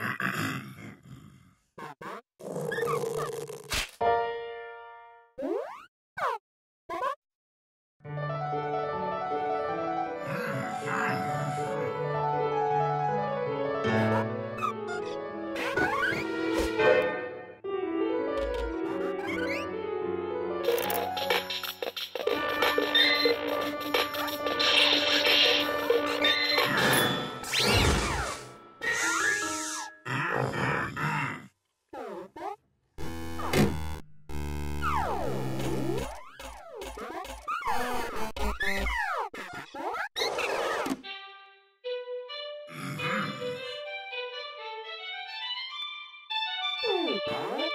Mm-hmm. Mm-hmm.